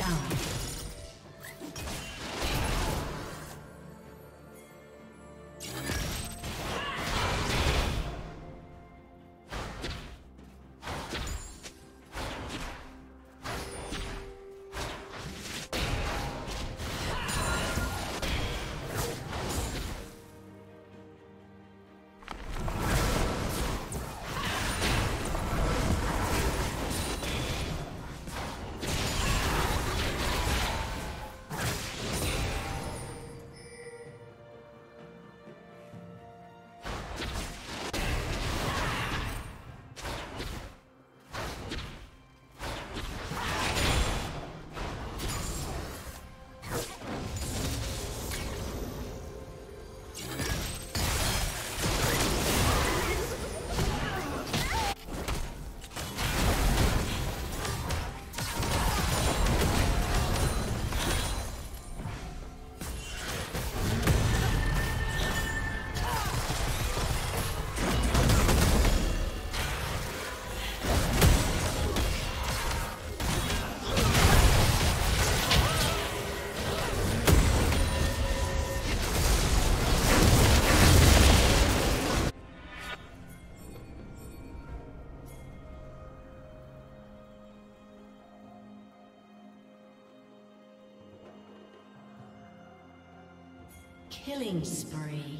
Down. Killing spree.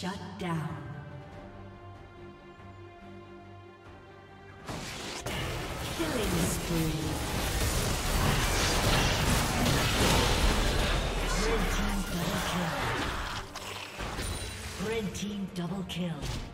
Shut down. Killing spree. Red team double kill. Red team double kill.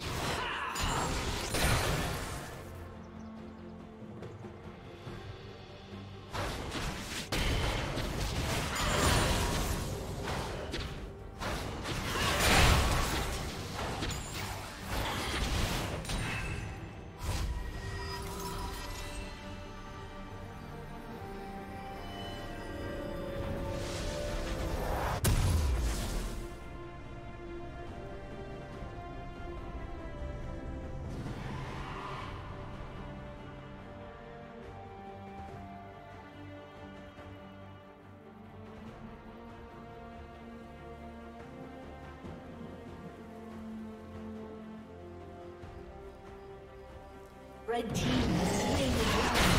Red team has the.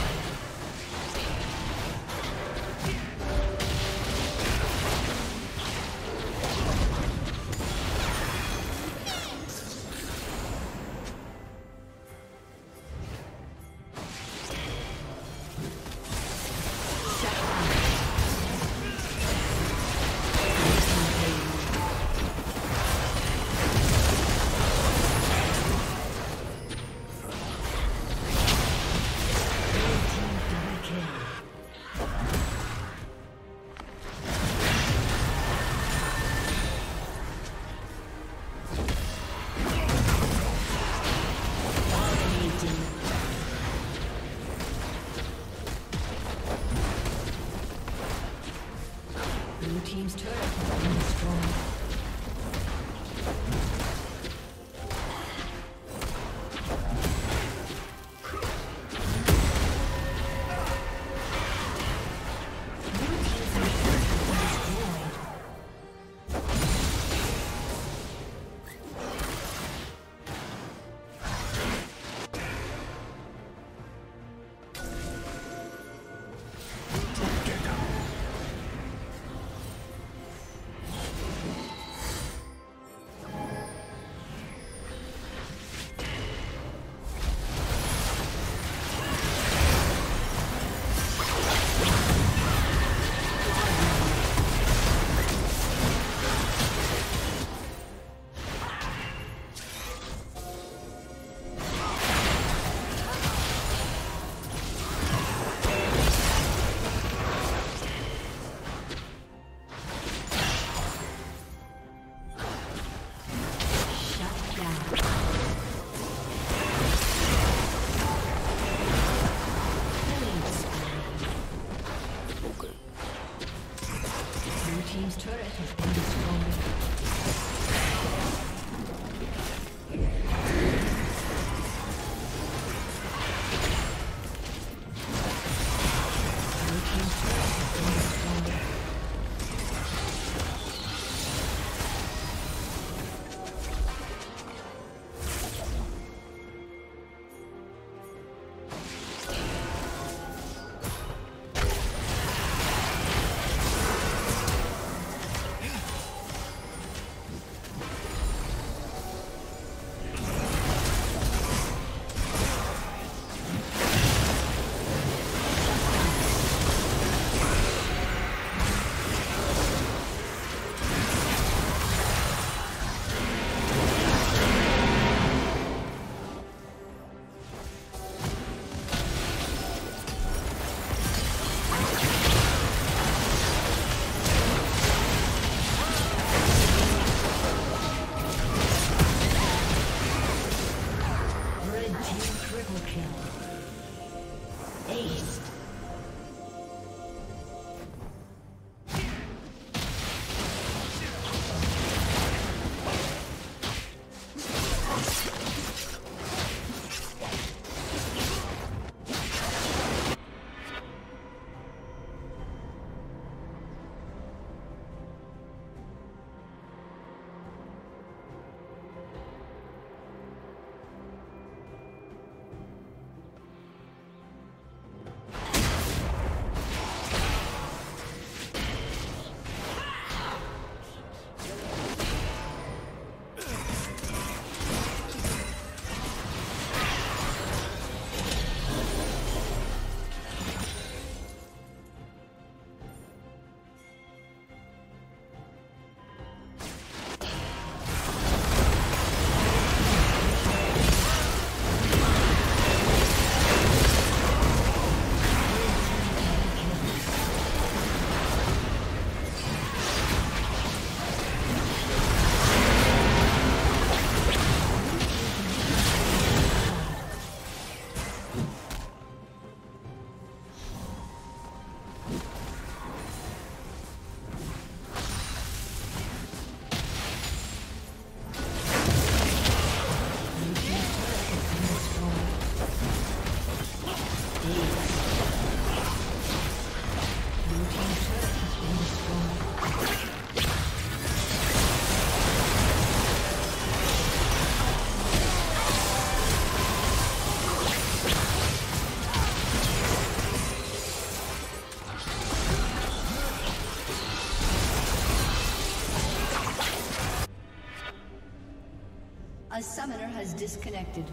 Has disconnected.